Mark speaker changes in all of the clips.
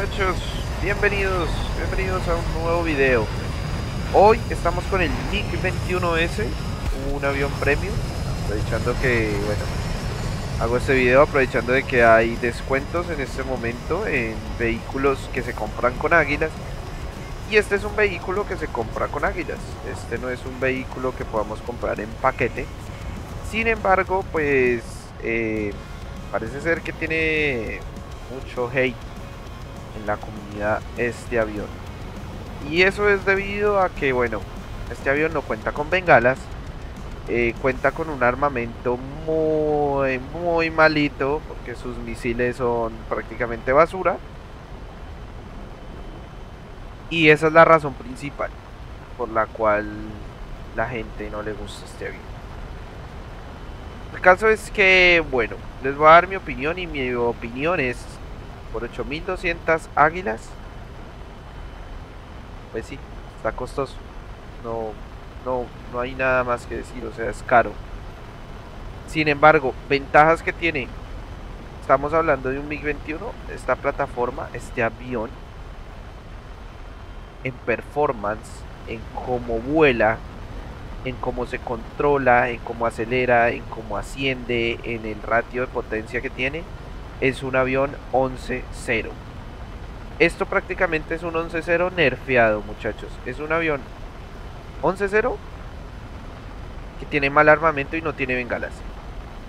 Speaker 1: ¿qué tal muchachos? Bienvenidos, bienvenidos a un nuevo video. Hoy estamos con el MiG-21S, un avión premium, aprovechando que, bueno, hago este video aprovechando de que hay descuentos en este momento en vehículos que se compran con águilas. Y este es un vehículo que se compra con águilas, este no es un vehículo que podamos comprar en paquete. Sin embargo, pues eh, parece ser que tiene mucho hate en la comunidad este avión. Y eso es debido a que, bueno, este avión no cuenta con bengalas, eh, cuenta con un armamento muy, muy malito, porque sus misiles son prácticamente basura. Y esa es la razón principal por la cual la gente no le gusta este avión. El caso es que, bueno, les voy a dar mi opinión y mi opinión es por 8200 águilas. Pues sí, está costoso. No, no, no hay nada más que decir, o sea, es caro. Sin embargo, ventajas que tiene. Estamos hablando de un MiG-21, esta plataforma, este avión, en performance, en cómo vuela, en cómo se controla, en cómo acelera, en cómo asciende, en el ratio de potencia que tiene, es un avión 11-0. Esto prácticamente es un 11-0 nerfeado, muchachos. Es un avión 11-0 que tiene mal armamento y no tiene bengalas.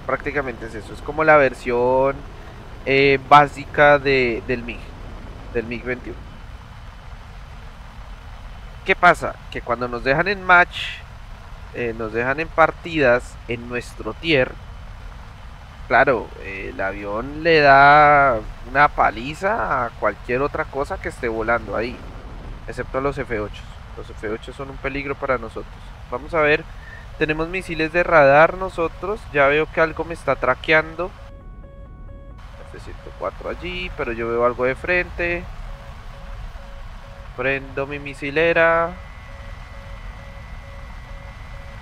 Speaker 1: Prácticamente es eso. Es como la versión eh, básica de, del MiG, del MiG-21. ¿Qué pasa? Que cuando nos dejan en match, eh, nos dejan en partidas en nuestro tier, claro, el avión le da una paliza a cualquier otra cosa que esté volando ahí, excepto a los F8. Los F8 son un peligro para nosotros. Vamos a ver, tenemos misiles de radar nosotros, ya veo que algo me está traqueando. F-104 allí, pero yo veo algo de frente. Prendo mi misilera.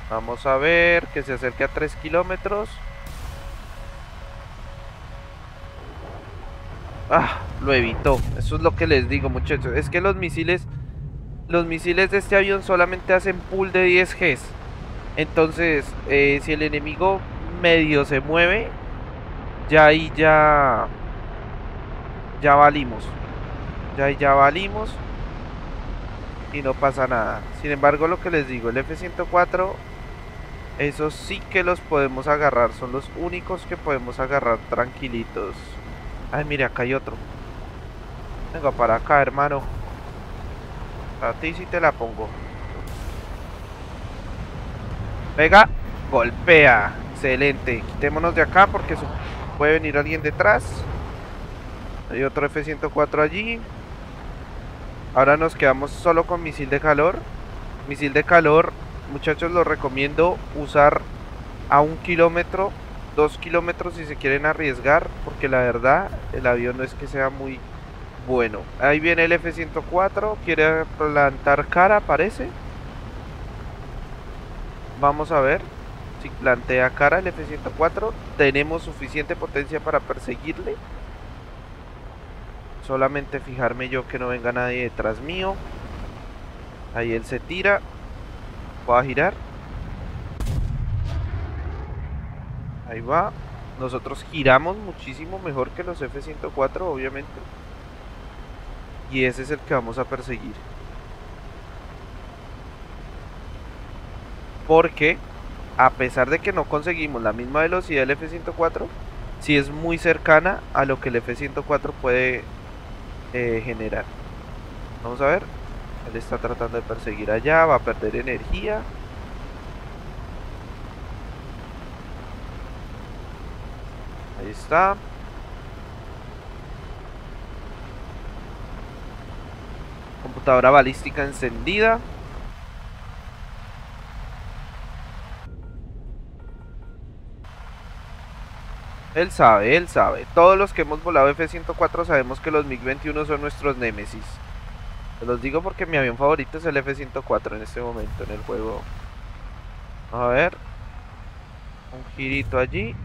Speaker 1: Vamos a ver que se acerque a 3 kilómetros. Ah, lo evitó. Eso es lo que les digo, muchachos. Es que los misiles. Los misiles de este avión solamente hacen pool de 10 Gs. Entonces, eh, si el enemigo medio se mueve, ya ahí ya. Ya valimos. Ya ahí ya valimos. Y no pasa nada. Sin embargo, lo que les digo, el F-104. Esos sí que los podemos agarrar. Son los únicos que podemos agarrar tranquilitos. Ay, mire, acá hay otro. Venga para acá, hermano. A ti sí te la pongo. Venga, golpea. Excelente. Quitémonos de acá porque puede venir alguien detrás. Hay otro F-104 allí. Ahora nos quedamos solo con misil de calor. Misil de calor, muchachos, lo recomiendo usar a un kilómetro 2 kilómetros si se quieren arriesgar, porque la verdad el avión no es que sea muy bueno. Ahí viene el F-104, quiere plantar cara, parece. Vamos a ver si plantea cara el F-104. Tenemos suficiente potencia para perseguirle. Solamente fijarme yo que no venga nadie detrás mío. Ahí él se tira. Voy a girar. Ahí va. Nosotros giramos muchísimo mejor que los F-104, obviamente. Y ese es el que vamos a perseguir. Porque, a pesar de que no conseguimos la misma velocidad del F-104, sí es muy cercana a lo que el F-104 puede eh, generar. Vamos a ver. Él está tratando de perseguir allá, va a perder energía. Está. Computadora balística encendida. Él sabe, él sabe. Todos los que hemos volado F-104 sabemos que los MiG-21 son nuestros némesis. Los digo porque mi avión favorito es el F-104 en este momento en el juego. A ver. Un girito allí.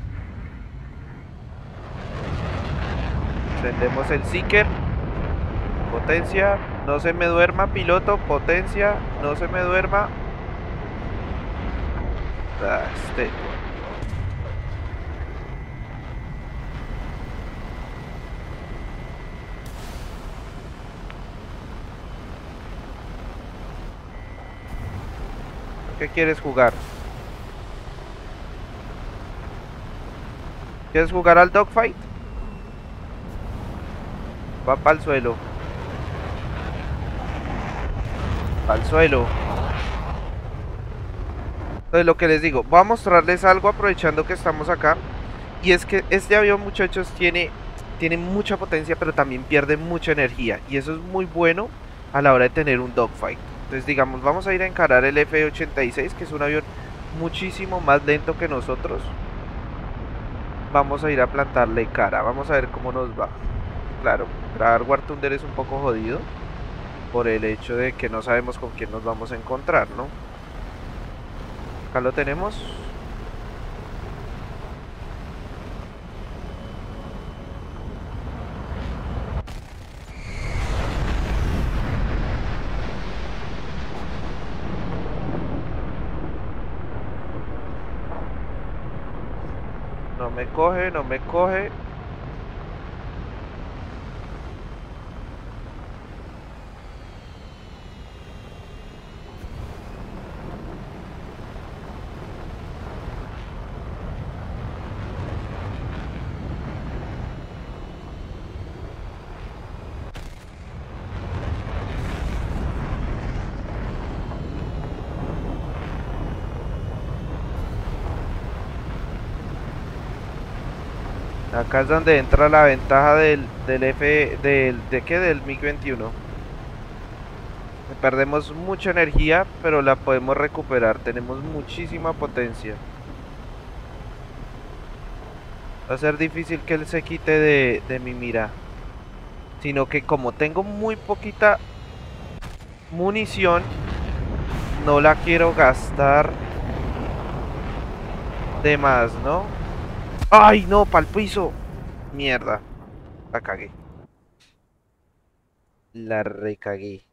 Speaker 1: Prendemos el Seeker. Potencia. No se me duerma, piloto. Potencia. No se me duerma. Este. ¿Qué quieres jugar? ¿Quieres jugar al dogfight? Va para el suelo. Para el suelo. Entonces lo que les digo, voy a mostrarles algo aprovechando que estamos acá. Y es que este avión, muchachos, tiene, tiene mucha potencia, pero también pierde mucha energía. Y eso es muy bueno a la hora de tener un dogfight. Entonces, digamos, vamos a ir a encarar el F-86, que es un avión muchísimo más lento que nosotros. Vamos a ir a plantarle cara. Vamos a ver cómo nos va. Claro, grabar War Thunder es un poco jodido por el hecho de que no sabemos con quién nos vamos a encontrar, ¿no? Acá lo tenemos. No me coge, no me coge. Acá es donde entra la ventaja del, del F, del, ¿de qué? Del MiG-21. Perdemos mucha energía, pero la podemos recuperar. Tenemos muchísima potencia. Va a ser difícil que él se quite de, de mi mira. Sino que como tengo muy poquita munición, no la quiero gastar de más, ¿no? ¡Ay, no! ¡Pal piso! Mierda. La cagué. La recagué.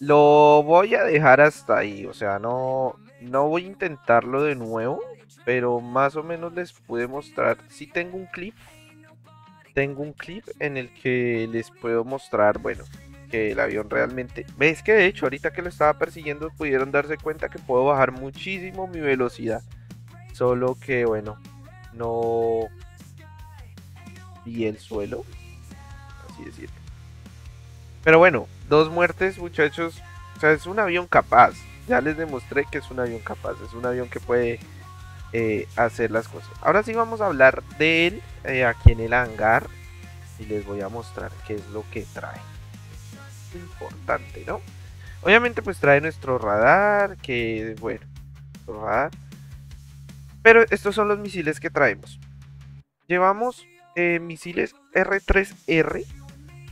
Speaker 1: Lo voy a dejar hasta ahí. O sea, no, no voy a intentarlo de nuevo. Pero más o menos les pude mostrar. Si tengo un clip. Tengo un clip en el que les puedo mostrar, bueno, que el avión realmente... ¿Ves que de hecho ahorita que lo estaba persiguiendo pudieron darse cuenta que puedo bajar muchísimo mi velocidad? Solo que, bueno, no vi el suelo. Así decirlo. Pero bueno, dos muertes, muchachos. O sea, es un avión capaz. Ya les demostré que es un avión capaz. Es un avión que puede eh, hacer las cosas. Ahora sí vamos a hablar de él eh, aquí en el hangar. Y les voy a mostrar qué es lo que trae. Importante, ¿no? Obviamente pues trae nuestro radar. Que bueno. Radar pero estos son los misiles que traemos. Llevamos eh, misiles R3R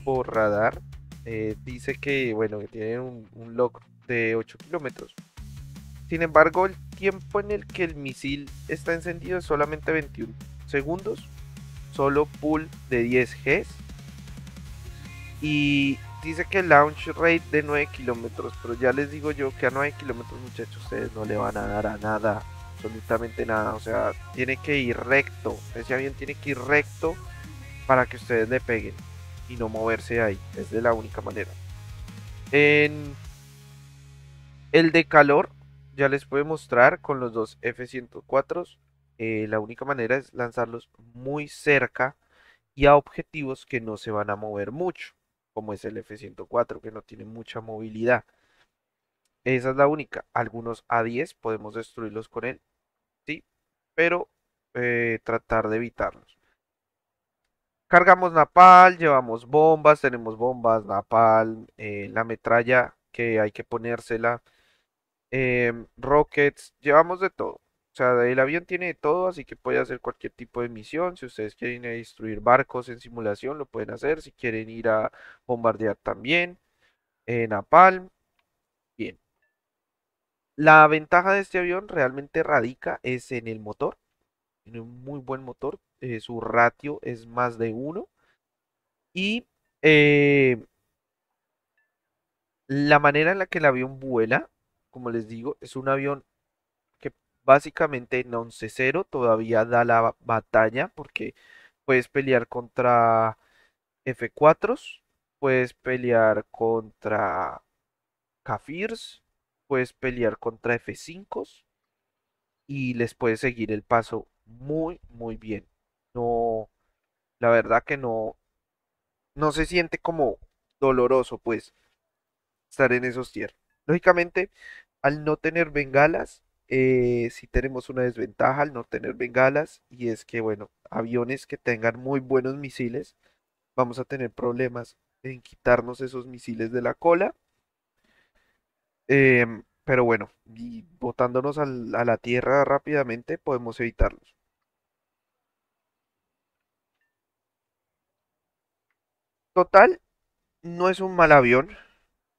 Speaker 1: por radar. Eh, dice que, bueno, que tienen un, log de 8 kilómetros. Sin embargo, el tiempo en el que el misil está encendido es solamente 21 segundos. Solo pull de 10 Gs. Y dice que el launch rate de 9 kilómetros. Pero ya les digo yo que a 9 kilómetros, muchachos, ustedes no le van a dar a nada absolutamente nada. O sea, tiene que ir recto. Ese avión tiene que ir recto para que ustedes le peguen y no moverse ahí. Es de la única manera. En el de calor, ya les puedo mostrar con los dos F-104. Eh, la única manera es lanzarlos muy cerca y a objetivos que no se van a mover mucho, como es el F-104, que no tiene mucha movilidad. Esa es la única. Algunos A10 podemos destruirlos con él pero eh, tratar de evitarlos. Cargamos napal, llevamos bombas, tenemos bombas, napal, eh, la metralla que hay que ponérsela, em, rockets, llevamos de todo. O sea, el avión tiene de todo, así que puede hacer cualquier tipo de misión. Si ustedes quieren destruir barcos en simulación, lo pueden hacer. Si quieren ir a bombardear también. En Napalm. La ventaja de este avión realmente radica es en el motor. tiene un muy buen motor, eh, su ratio es más de uno y eh, la manera en la que el avión vuela, como les digo, es un avión que básicamente en 11-0 todavía da la batalla porque puedes pelear contra F4s, puedes pelear contra Kafirs, puedes pelear contra F5s y les puedes seguir el paso muy, muy bien. No, la verdad que no, no se siente como doloroso, pues, estar en esos tier. Lógicamente, al no tener bengalas, eh, si tenemos una desventaja al no tener bengalas, y es que, bueno, aviones que tengan muy buenos misiles, vamos a tener problemas en quitarnos esos misiles de la cola. Em, pero bueno, botándonos a la tierra rápidamente podemos evitarlos. Total, no es un mal avión,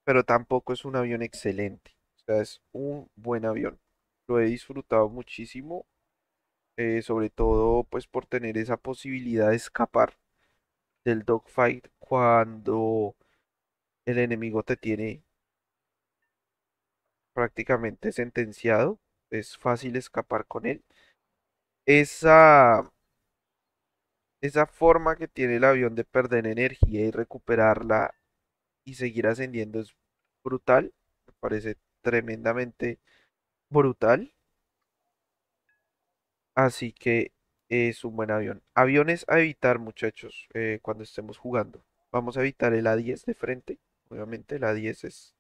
Speaker 1: pero tampoco es un avión excelente. O sea, es un buen avión. Lo he disfrutado muchísimo, eh, sobre todo pues por tener esa posibilidad de escapar del dogfight cuando el enemigo te tiene prácticamente sentenciado. Es fácil escapar con él. Esa, esa forma que tiene el avión de perder energía y recuperarla y seguir ascendiendo es brutal. Me parece tremendamente brutal. Así que es un buen avión. Aviones a evitar, muchachos, eh, cuando estemos jugando. Vamos a evitar el A10 de frente. Obviamente el A10 es,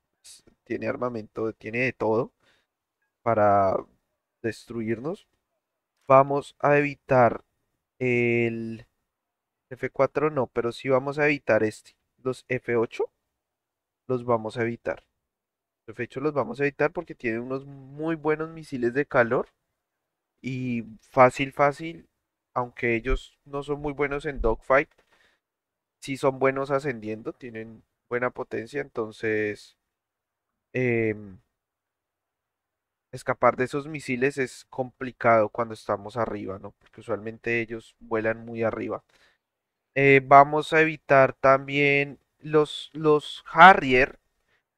Speaker 1: tiene armamento, tiene de todo para destruirnos. Vamos a evitar el F4 no, pero sí vamos a evitar este. Los F8 los vamos a evitar. Los F8 los vamos a evitar porque tienen unos muy buenos misiles de calor y fácil, fácil, aunque ellos no son muy buenos en dogfight, sí son buenos ascendiendo, tienen buena potencia, entonces em, escapar de esos misiles es complicado cuando estamos arriba, ¿no? Porque usualmente ellos vuelan muy arriba. Eh, vamos a evitar también los, los Harrier,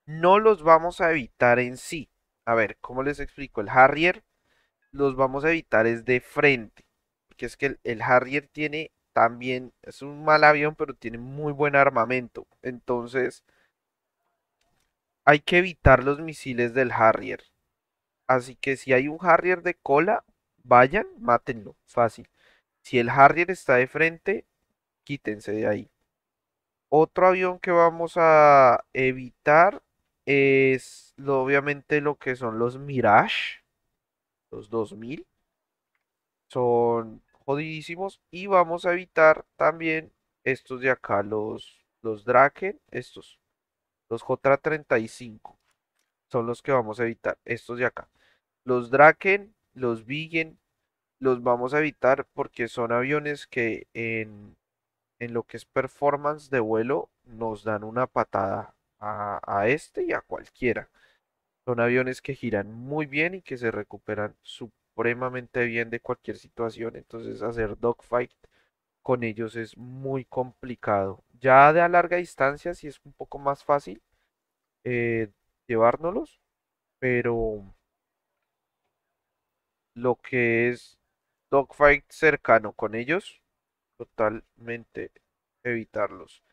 Speaker 1: no los vamos a evitar en sí. A ver, ¿cómo les explico? El Harrier los vamos a evitar es de frente. Porque es que el, el Harrier tiene también, es un mal avión, pero tiene muy buen armamento. Entonces, hay que evitar los misiles del Harrier. Así que si hay un Harrier de cola, vayan, mátenlo, fácil. Si el Harrier está de frente, quítense de ahí. Otro avión que vamos a evitar es obviamente lo que son los Mirage, los 2000. son jodidísimos y vamos a evitar también estos de acá, los, los Draken, estos, los J35 son los que vamos a evitar, estos de acá. Los Draken, los Vigen, los vamos a evitar porque son aviones que en, en lo que es performance de vuelo nos dan una patada a, a este y a cualquiera. Son aviones que giran muy bien y que se recuperan supremamente bien de cualquier situación. Entonces hacer dogfight con ellos es muy complicado. Ya de a larga distancia sí es un poco más fácil eh, llevárnoslos, pero lo que es dogfight cercano con ellos, totalmente evitarlos.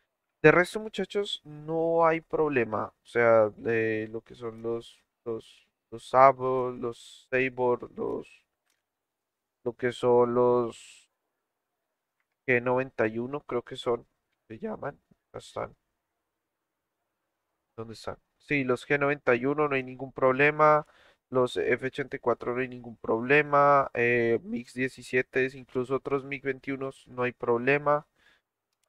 Speaker 1: De resto, muchachos, no hay problema. O sea, de lo que son los, los, los Sabo, los Sabor, los, lo que son los G91, creo que son, llaman. Están. ¿Dónde están? Sí, los G91 no hay ningún problema. Los F84 no hay ningún problema. Eh, MiG 17, incluso otros MiG 21 no hay problema.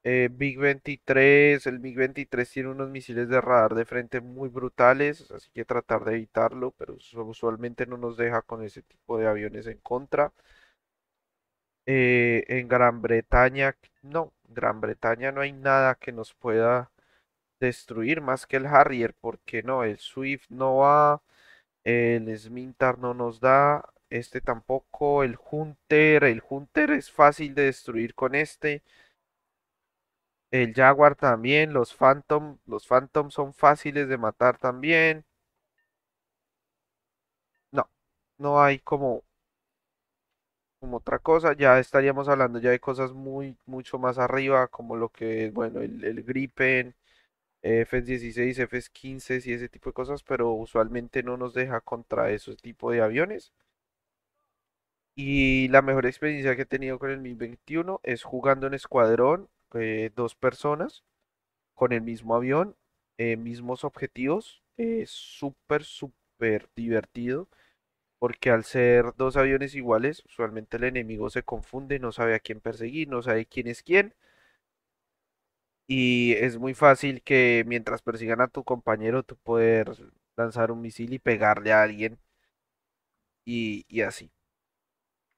Speaker 1: Eh, Big 23, el MiG 23 tiene unos misiles de radar de frente muy brutales, así que tratar de evitarlo, pero usu- usualmente no nos deja con ese tipo de aviones en contra. Eh, en Gran Bretaña, no, Gran Bretaña no hay nada que nos pueda destruir más que el Harrier, porque no, el Swift no va, el Smintar no nos da, Este tampoco. El Hunter. El Hunter es fácil de destruir con este. El Jaguar también. Los Phantom. Los Phantom son fáciles de matar también. No. No hay como como otra cosa, ya estaríamos hablando ya de cosas muy, mucho más arriba, como lo que es, bueno, el, el Gripen, F-16, F-15 y ese tipo de cosas, pero usualmente no nos deja contra ese tipo de aviones. Y la mejor experiencia que he tenido con el Mi-21 es jugando en escuadrón, eh, dos personas, con el mismo avión, eh, mismos objetivos, es súper, súper divertido porque al ser dos aviones iguales, usualmente el enemigo se confunde, no sabe a quién perseguir, no sabe quién es quién. Y es muy fácil que mientras persigan a tu compañero, tú poder lanzar un misil y pegarle a alguien. Y, y así.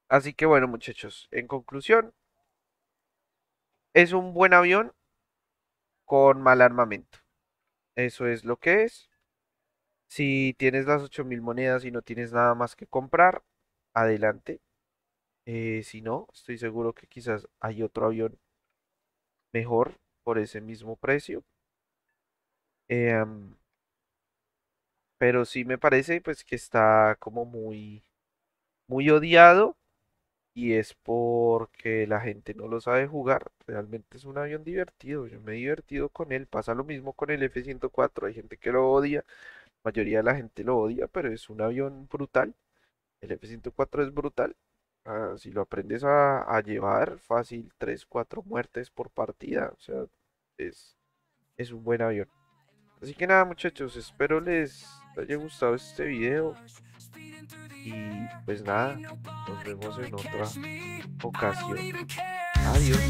Speaker 1: Así que bueno, muchachos, en conclusión, es un buen avión con mal armamento. Eso es lo que es. Si tienes las 8000 monedas y no tienes nada más que comprar, adelante. Eh, si no, estoy seguro que quizás hay otro avión mejor por ese mismo precio. Em, pero sí me parece pues que está como muy muy odiado y es porque la gente no lo sabe jugar. Realmente es un avión divertido. Yo me he divertido con él. Pasa lo mismo con el F-104. Hay gente que lo odia mayoría de la gente lo odia, pero es un avión brutal. El F-104 es brutal. Ah, si lo aprendes a, llevar, fácil, 3, 4 muertes por partida. O sea, es, es un buen avión. Así que nada muchachos, espero les haya gustado este video. Y pues nada, nos vemos en otra ocasión. Adiós.